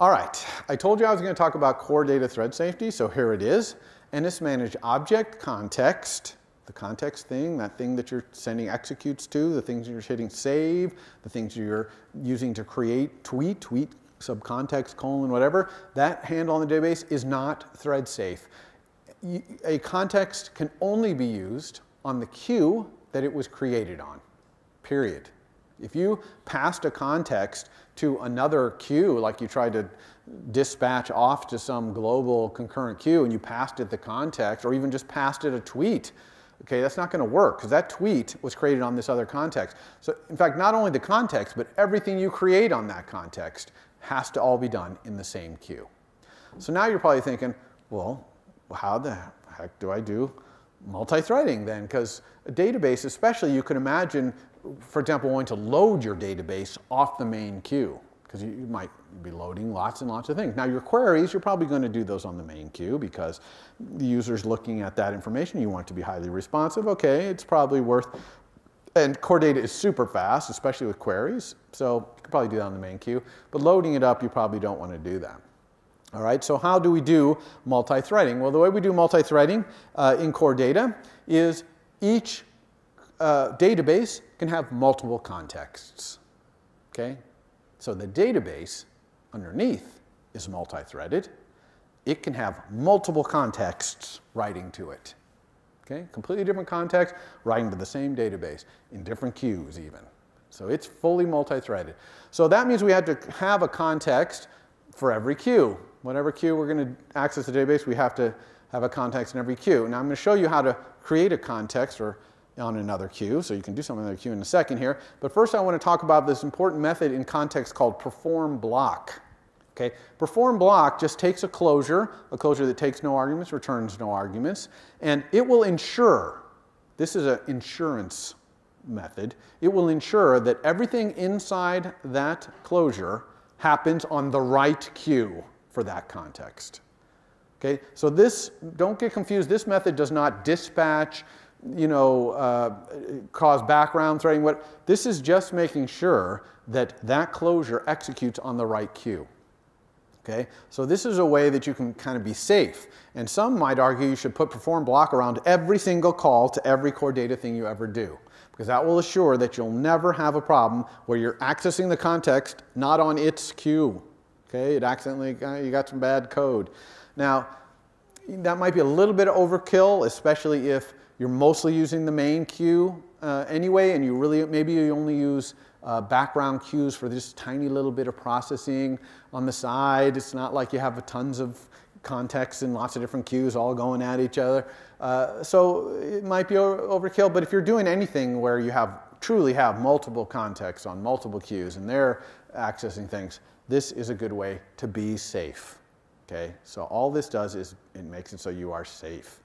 All right, I told you I was going to talk about core data thread safety, so here it is. NSManagedObjectContext, the context thing, that thing that you're sending executes to, the things you're hitting save, the things you're using to create tweet, tweet subcontext, colon, whatever, that handle on the database is not thread safe. A context can only be used on the queue that it was created on, period. If you passed a context to another queue, like you tried to dispatch off to some global concurrent queue and you passed it the context, or even just passed it a tweet, okay, that's not going to work because that tweet was created on this other context. So in fact, not only the context, but everything you create on that context has to all be done in the same queue. So now you're probably thinking, well, how the heck do I do multi-threading then? Because a database, especially, you can imagine for example, wanting to load your database off the main queue because you, might be loading lots and lots of things. Now your queries, you're probably going to do those on the main queue because the user's looking at that information. You want to be highly responsive. Okay, it's probably worth, and core data is super fast, especially with queries. So you could probably do that on the main queue. But loading it up, you probably don't want to do that. All right, so how do we do multi-threading? Well, the way we do multi-threading uh, in core data is each uh, database can have multiple contexts. Okay? So the database underneath is multi-threaded. It can have multiple contexts writing to it. Okay? Completely different context writing to the same database in different queues even. So it's fully multi-threaded. So that means we had to have a context for every queue. Whatever queue we're going to access the database, we have to have a context in every queue. Now I'm going to show you how to create a context or on another queue, so you can do something on another queue in a second here. But first I want to talk about this important method in context called perform block. Okay, perform block just takes a closure, a closure that takes no arguments, returns no arguments, and it will ensure, this is an insurance method, it will ensure that everything inside that closure happens on the right queue for that context. Okay, so this, don't get confused, this method does not dispatch you know, uh, cause background threading. What, this is just making sure that that closure executes on the right queue. Okay, so this is a way that you can kind of be safe. And some might argue you should put perform block around every single call to every core data thing you ever do. Because that will assure that you'll never have a problem where you're accessing the context not on its queue. Okay, it accidentally, you got some bad code. Now, that might be a little bit overkill, especially if you're mostly using the main queue uh, anyway, and you really, maybe you only use uh, background queues for this tiny little bit of processing on the side. It's not like you have tons of contexts and lots of different queues all going at each other. Uh, so it might be overkill, but if you're doing anything where you have truly have multiple contexts on multiple queues and they're accessing things, this is a good way to be safe. Okay, so all this does is it makes it so you are safe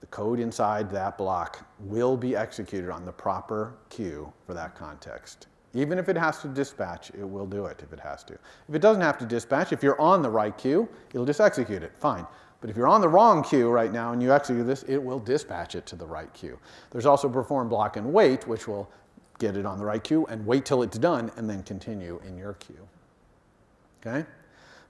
the code inside that block will be executed on the proper queue for that context. Even if it has to dispatch, it will do it if it has to. If it doesn't have to dispatch, if you're on the right queue, it'll just execute it, fine. But if you're on the wrong queue right now and you execute this, it will dispatch it to the right queue. There's also perform block and wait, which will get it on the right queue and wait till it's done and then continue in your queue. Okay?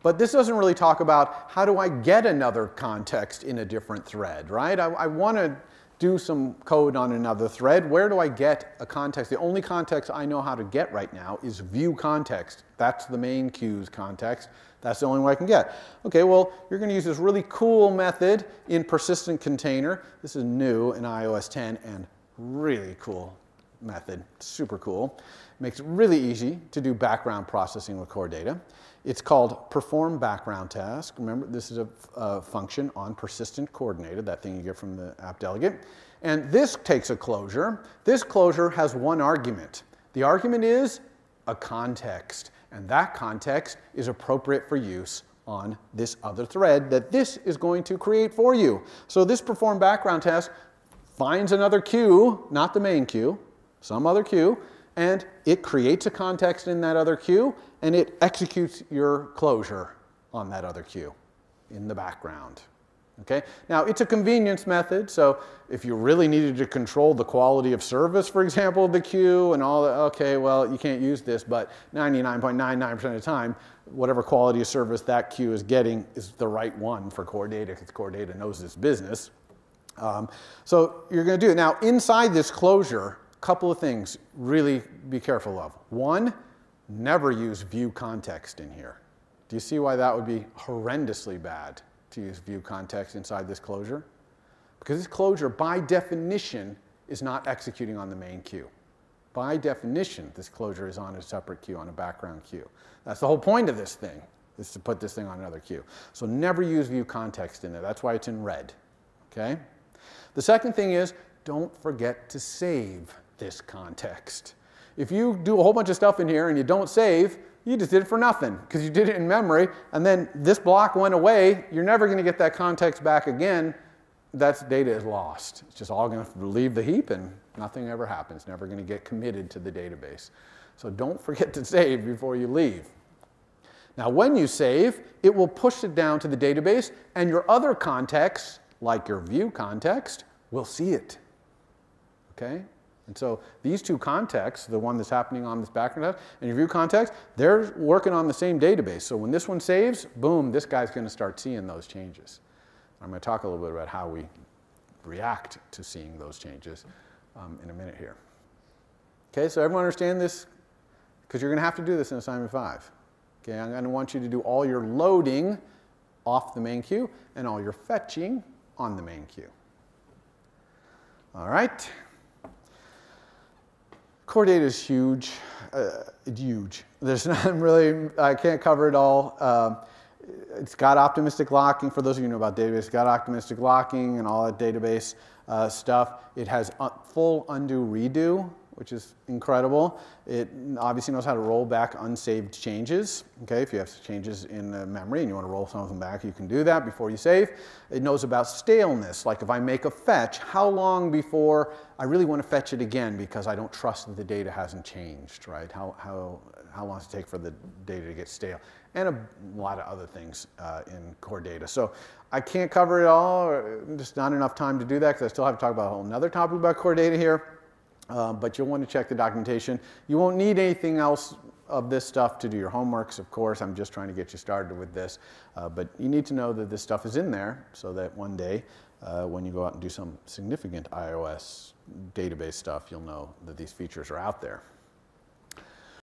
But this doesn't really talk about how do I get another context in a different thread, right? I, I want to do some code on another thread. Where do I get a context? The only context I know how to get right now is view context. That's the main queue's context. That's the only way I can get. Okay, well, you're going to use this really cool method in persistent container. This is new in iOS 10 and really cool method, super cool. Makes it really easy to do background processing with core data. It's called perform background task. Remember, this is a, a, function on persistent coordinated, that thing you get from the app delegate. And this takes a closure. This closure has one argument. The argument is a context, and that context is appropriate for use on this other thread that this is going to create for you. So this perform background task finds another queue, not the main queue, some other queue, and it creates a context in that other queue, and it executes your closure on that other queue in the background. Okay? Now, it's a convenience method, so if you really needed to control the quality of service, for example, of the queue and all that, okay, well, you can't use this, but 99.99% of the time, whatever quality of service that queue is getting is the right one for core data because core data knows its business. Um, so you're going to do it. Now, inside this closure, a couple of things really be careful of. One, never use view context in here. Do you see why that would be horrendously bad? to use view context inside this closure? Because this closure, by definition, is not executing on the main queue. By definition, this closure is on a separate queue, on a background queue. That's the whole point of this thing, is to put this thing on another queue. So never use view context in there. That's why it's in red, okay? The second thing is, don't forget to save this context. If you do a whole bunch of stuff in here and you don't save, you just did it for nothing because you did it in memory and then this block went away. You're never going to get that context back again. That data is lost. It's just all going to leave the heap and nothing ever happens. Never going to get committed to the database. So don't forget to save before you leave. Now, when you save, it will push it down to the database, and your other contexts, like your view context, will see it. Okay? And so these two contexts, the one that's happening on this background and your view context, they're working on the same database. So when this one saves, boom, this guy's going to start seeing those changes. I'm going to talk a little bit about how we react to seeing those changes um, in a minute here. Okay, so everyone understand this? Because you're going to have to do this in assignment five. Okay, I'm going to want you to do all your loading off the main queue and all your fetching on the main queue. All right. Core data is huge, uh, huge. There's not really, I can't cover it all. Um, it's got optimistic locking, for those of you who know about database, it's got optimistic locking and all that database uh, stuff. It has full undo redo, which is incredible. It obviously knows how to roll back unsaved changes. Okay, if you have changes in the memory and you want to roll some of them back, you can do that before you save. It knows about staleness, like if I make a fetch, how long before I really want to fetch it again because I don't trust that the data hasn't changed, right? How, how, how long does it take for the data to get stale? And a lot of other things uh, in core data. So I can't cover it all, just not enough time to do that because I still have to talk about a whole another topic about core data here. Uh, but you'll want to check the documentation. You won't need anything else of this stuff to do your homeworks, of course. I'm just trying to get you started with this. Uh, but you need to know that this stuff is in there so that one day uh, when you go out and do some significant iOS database stuff, you'll know that these features are out there.